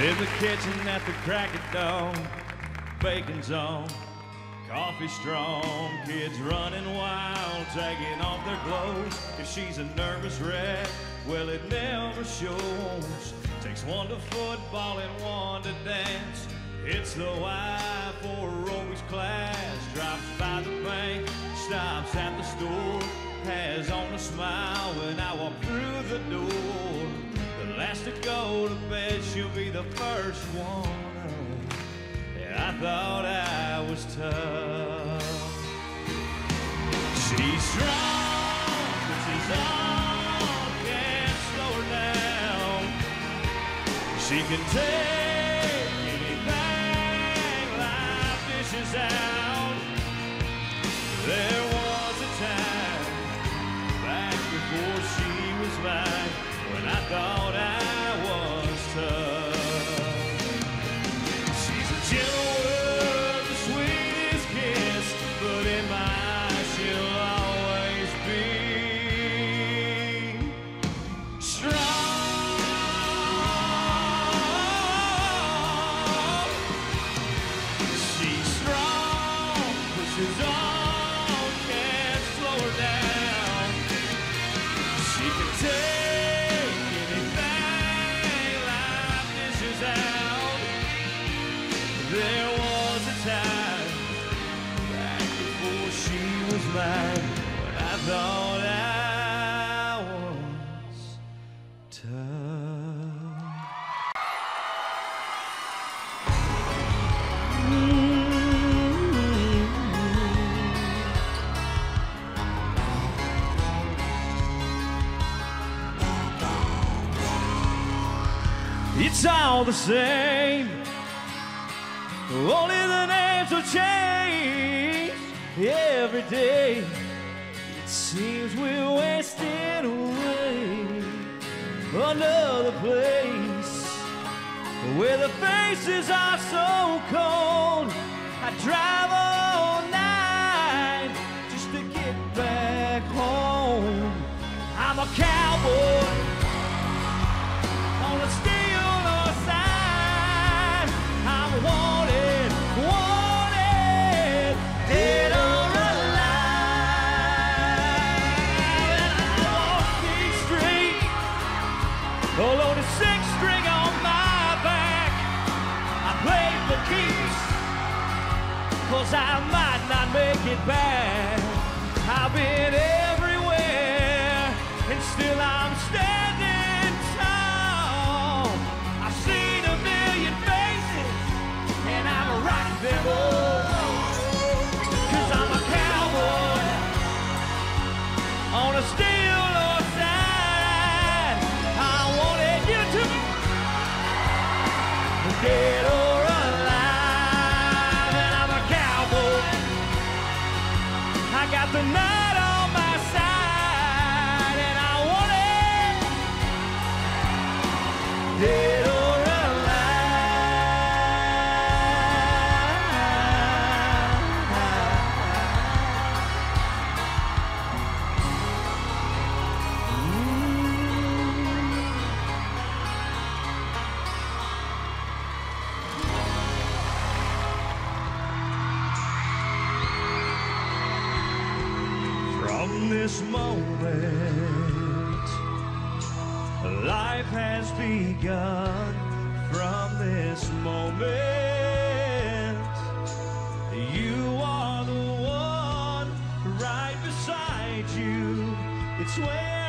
in the kitchen at the crack of dawn. Bacon's on, coffee strong. Kids running wild, taking off their clothes. If she's a nervous wreck, well, it never shows. Takes one to football and one to dance. It's the wife for aerobics class. Drops by the bank, stops at the store. Has on a smile when I walk through the door. Last to go to bed, she'll be the first one. Yeah, I thought I was tough. She's strong, but she's on, can't slow her down. She can take anything life dishes out. There was a time back before she was mine when I thought I It's all the same. Only the names will change every day. It seems we're wasting away another place where the faces are so cold. I drive all night just to get back home. I'm a cowboy on a steel I might not make it back. I've been moment, life has begun. From this moment, you are the one right beside you. It's where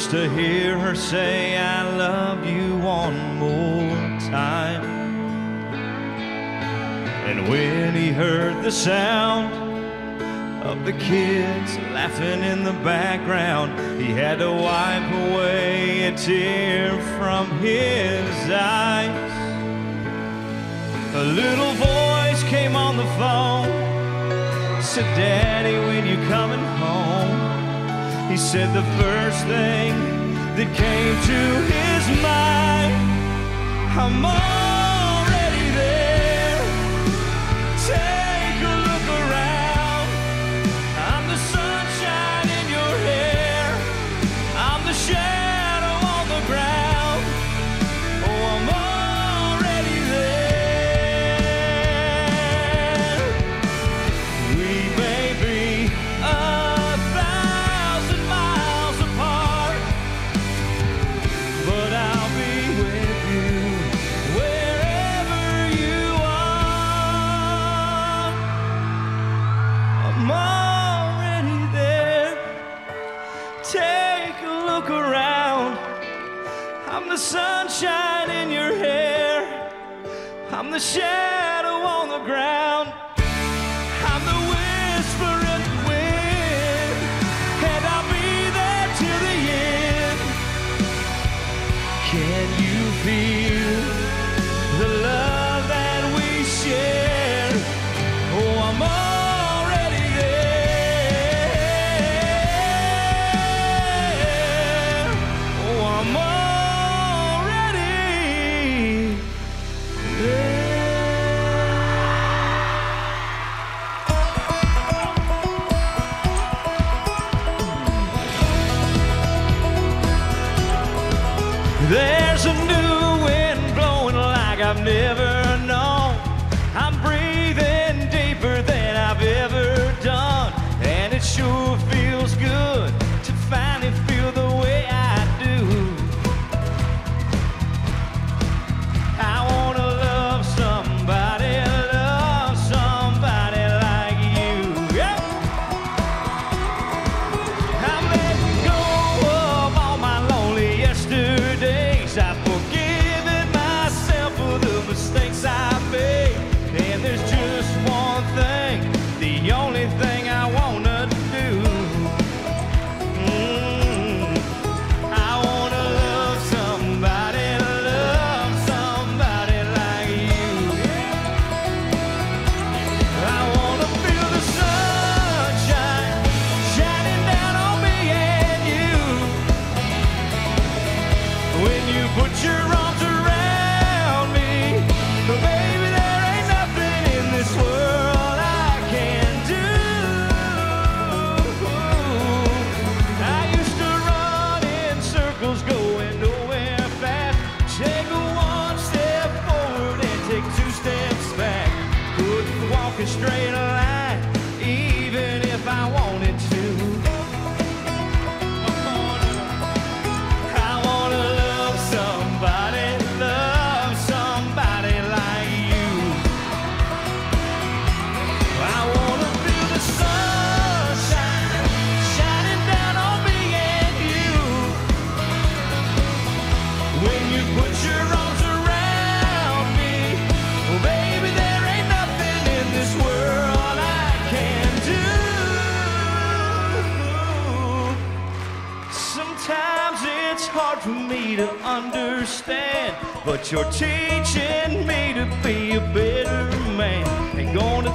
just to hear her say, I love you one more time. And when he heard the sound of the kids laughing in the background, he had to wipe away a tear from his eyes. A little voice came on the phone, said, Daddy, when you coming home? He said the first thing that came to his mind. I'm I'm already there. Take a look around. I'm the sunshine in your hair. I'm the shadow on the ground.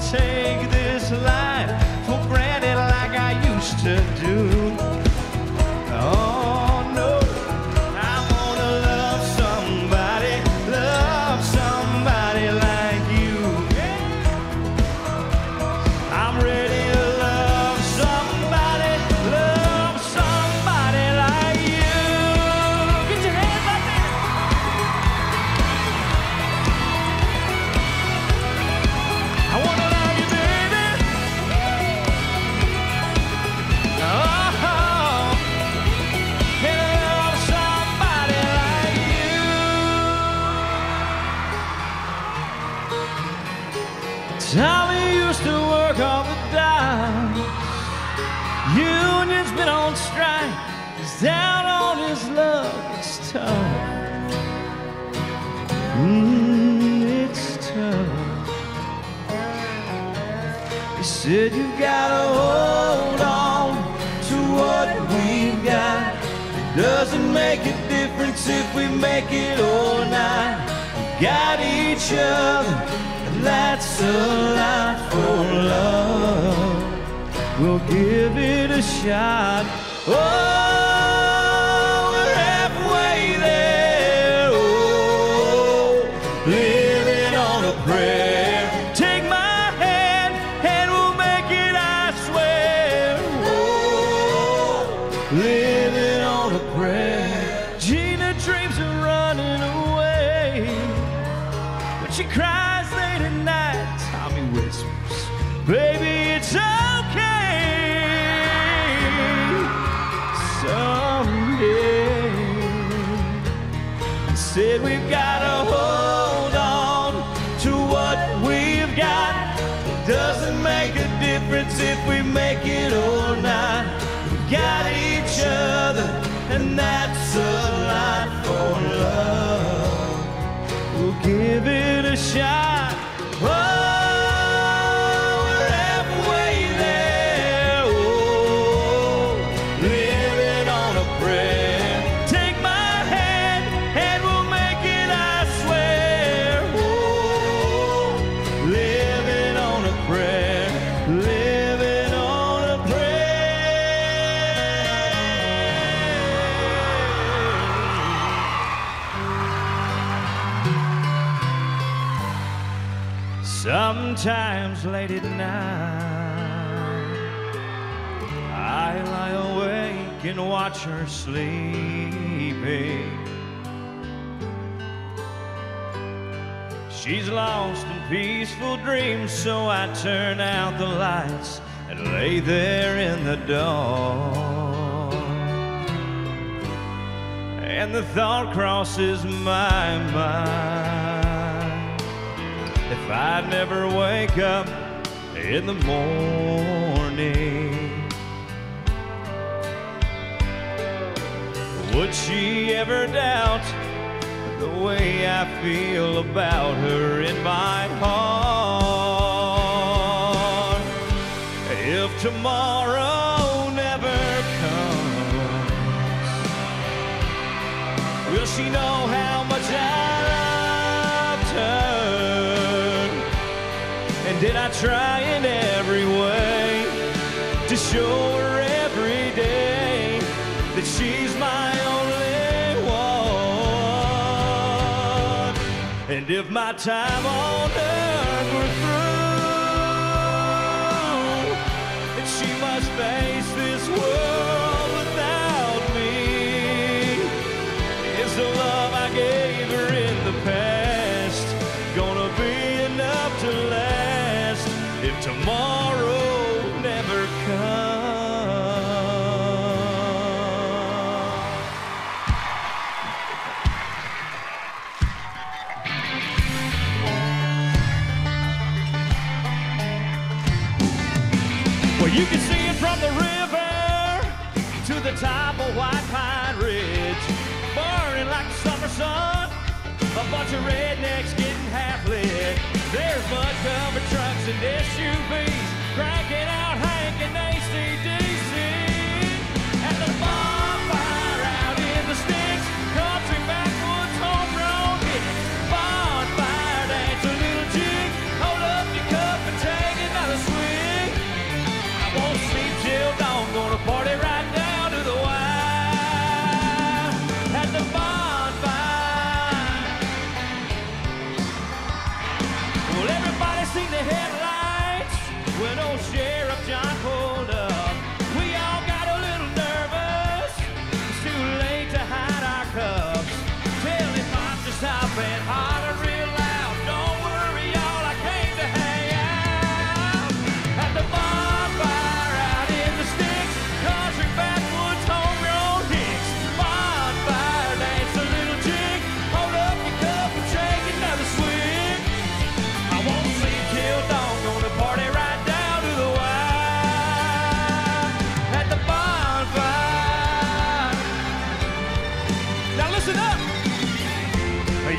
Say. Said you gotta hold on to what we've got. It doesn't make a difference if we make it or not. We got each other, and that's a lot for love. We'll give it a shot. Oh, got each other, and that's a lot for love. We'll give it a shot. Watch her sleeping. She's lost in peaceful dreams, so I turn out the lights and lay there in the dark. And the thought crosses my mind if I never wake up in the morning. Would she ever doubt the way I feel about her in my heart? If tomorrow never comes, will she know how much I loved her? And did I try And if my time on earth were through, and she must face this world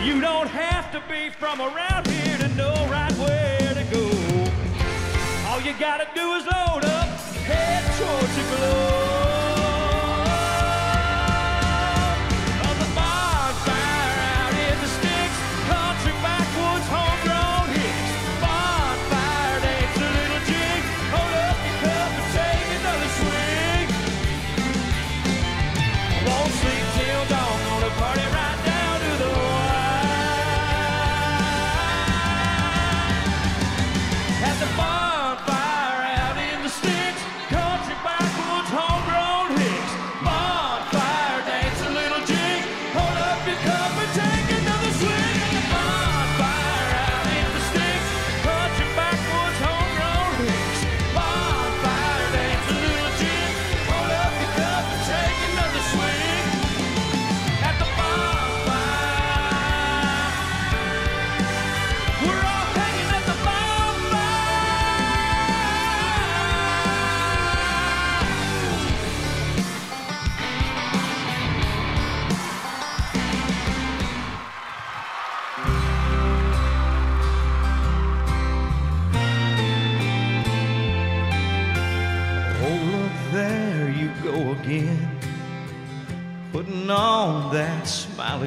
You don't have to be from around here to know right where to go. All you gotta do is load up, head towards the glow.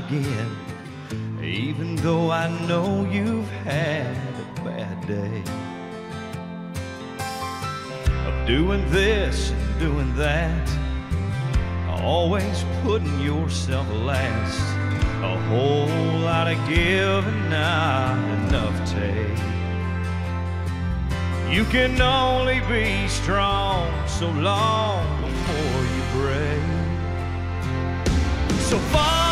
again Even though I know you've had a bad day Of doing this and doing that Always putting yourself last A whole lot of give and not enough take you can only be strong so long before you break. So far.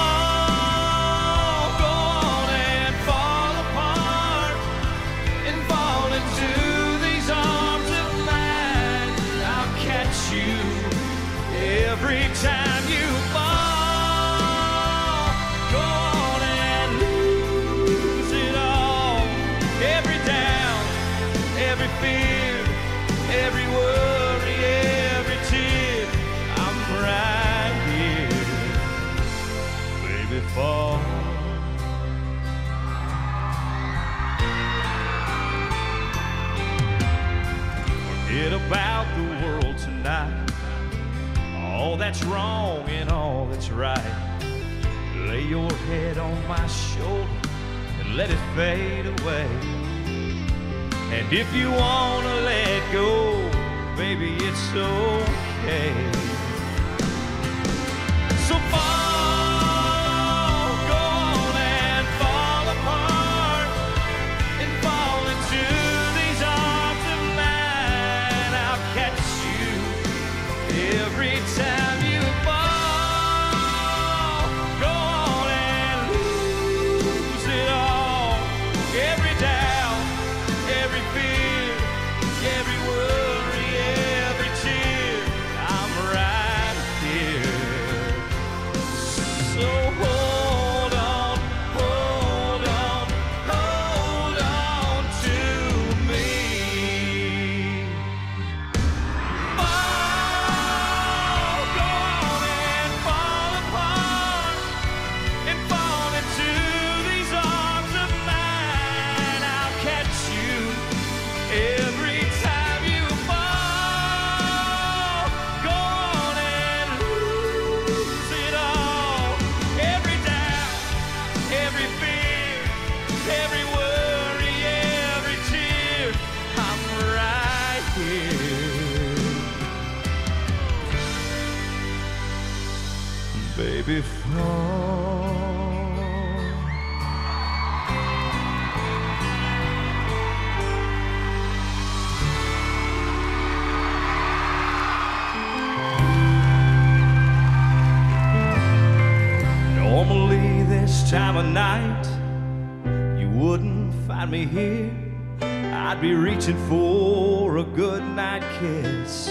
reaching for a good night kiss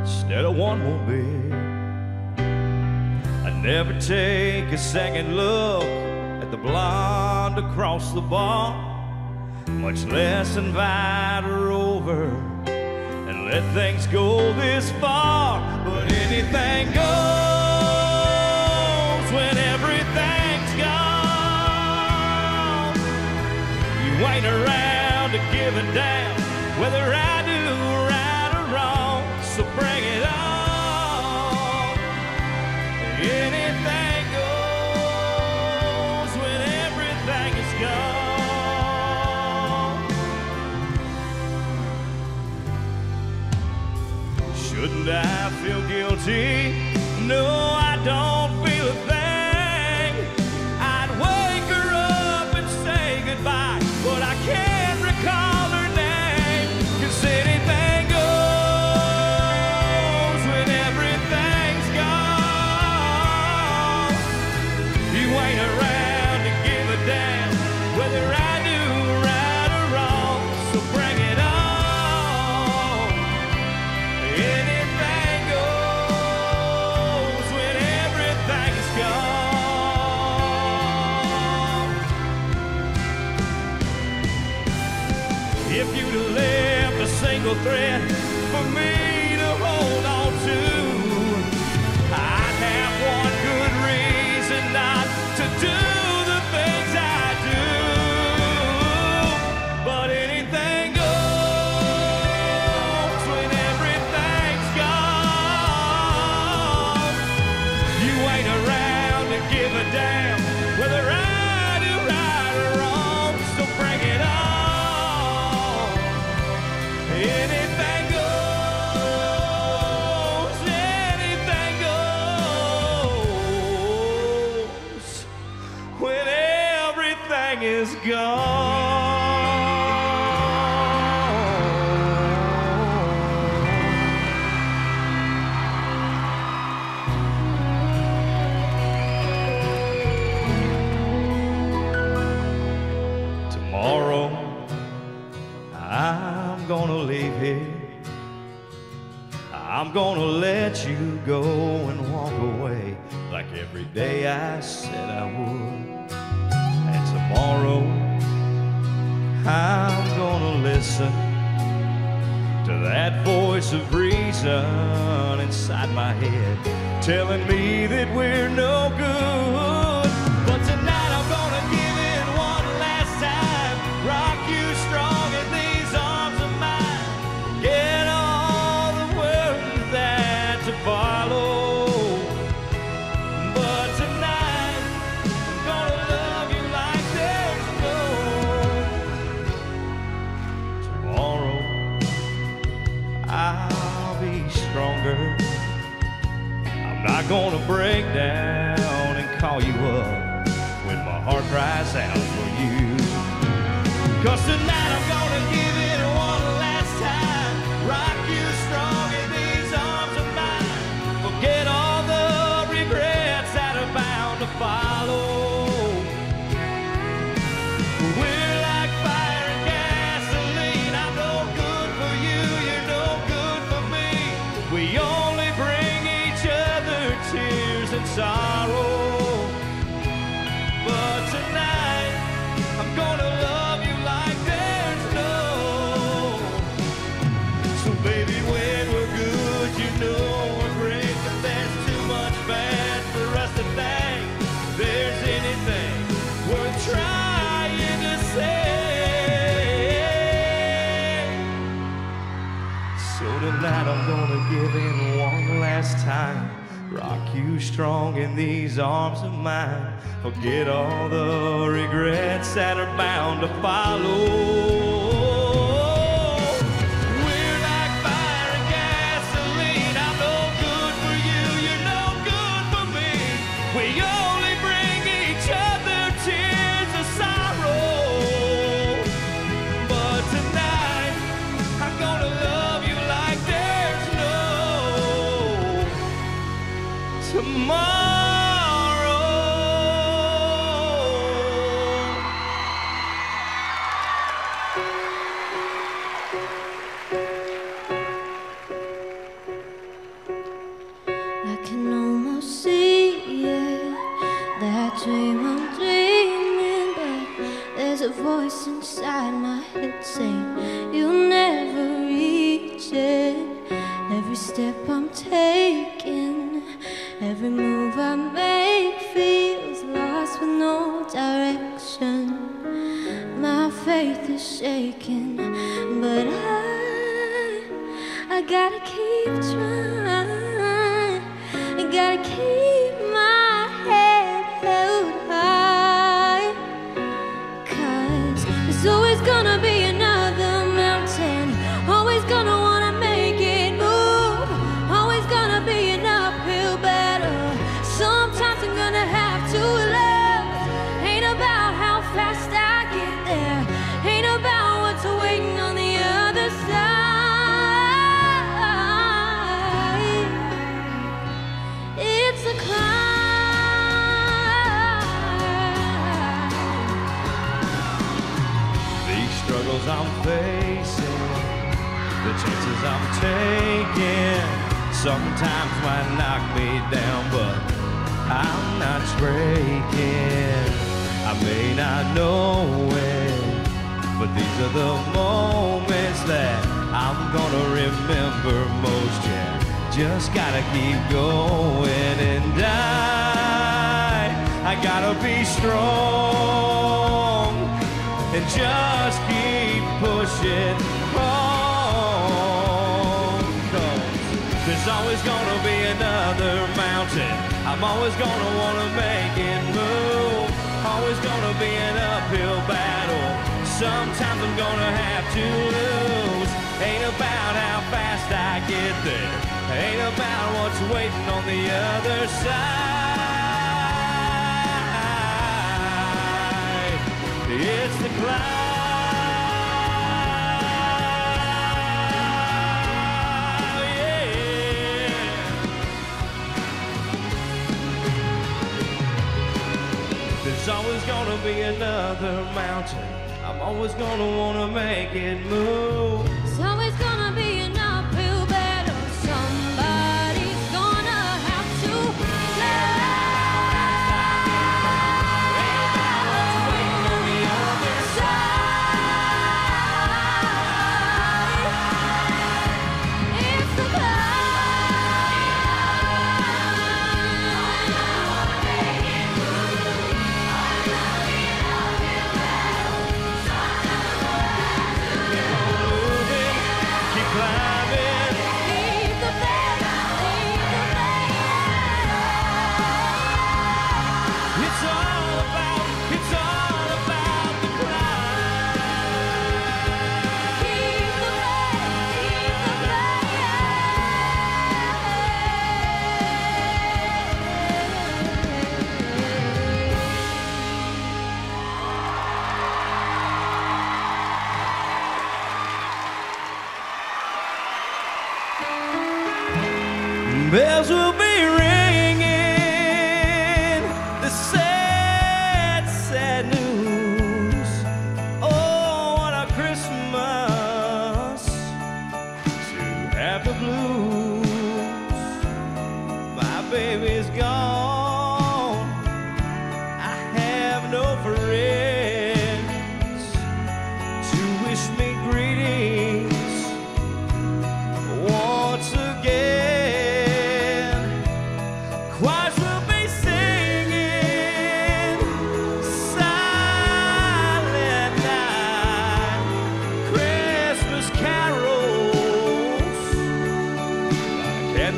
instead of one more beer? I never take a second look at the blonde across the bar, much less invite her over and let things go this far. But anything goes. whether I do right or wrong. So bring it on. Anything goes when everything is gone. Shouldn't I feel guilty? No. single thread for me to hold on to. head. I'm gonna let you go and walk away like every day I said I would. And tomorrow I'm gonna listen to that voice of reason inside my head telling me that we're no good. not gonna break down and call you up when my heart cries out for you. Cause tonight I'm gonna time. Rock you strong in these arms of mine. Forget all the regrets that are bound to follow. Every move I make feels lost with no direction. My faith is shaking But I, I gotta keep trying. Sometimes might knock me down, but I'm not breaking. I may not know it, but these are the moments that I'm gonna remember most. Yeah, just gotta keep going, and I, I gotta be strong and just keep pushing there's always gonna be another mountain. I'm always gonna wanna make it move. Always gonna be an uphill battle. Sometimes I'm gonna have to lose. Ain't about how fast I get there. Ain't about what's waiting on the other side. It's the climb, be another mountain. I'm always gonna wanna make it move. It's always gonna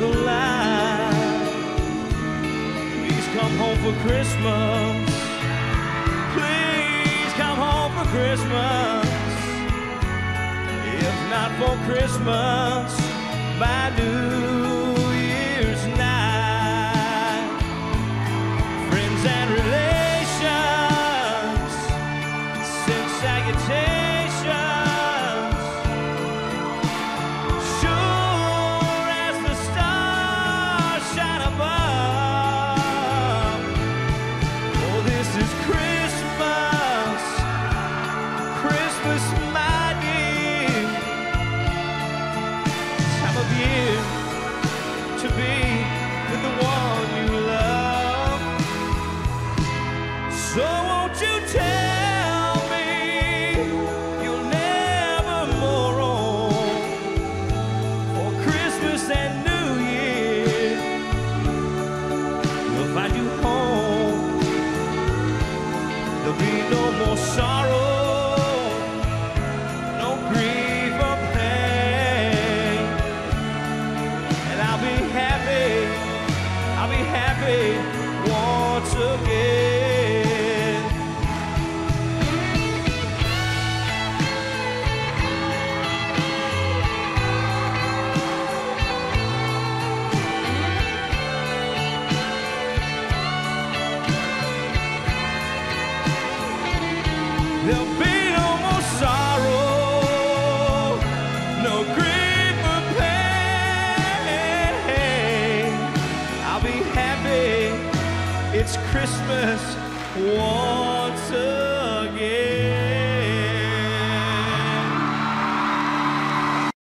by candlelight. Please come home for Christmas. Please come home for Christmas. If not for Christmas, by New